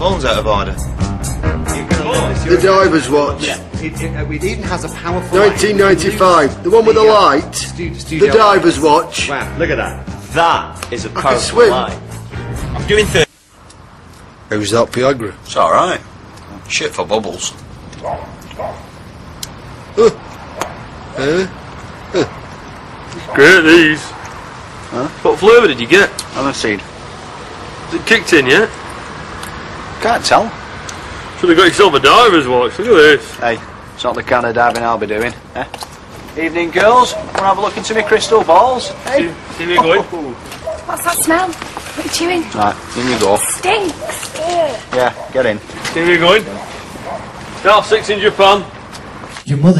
phone's out of order. The Divers Watch. It, it, it even has a powerful. 1995. The one with the Studio- light. Stu- The studio Divers Watch. Wow, look at that. That is a can powerful swim. line. I'm doing 30. How's that Viagra? It's alright. Shit for bubbles. Great, these. What flavour did you get? Aniseed. Is it kicked in yet? Can't tell. Should have got yourself a diver's watch. Look at this. Hey, it's not the kind of diving I'll be doing. Eh? Evening, girls. Want to have a look into my crystal balls? Hey. See, see me going? What's that smell? What are you chewing? Right, in you go. Stinks. Yeah, get in. See me going? Now, six in Japan. Your mother.